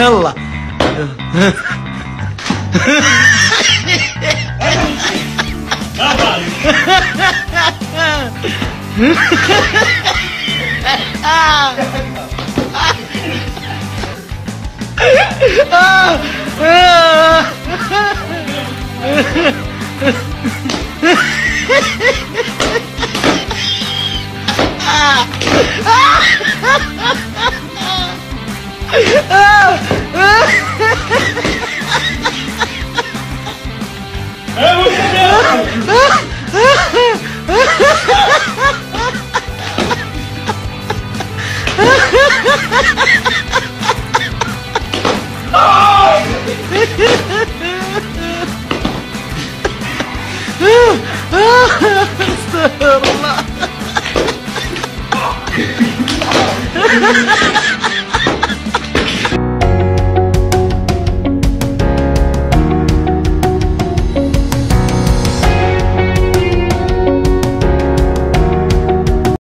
يلا. استغفر Astagfirullah.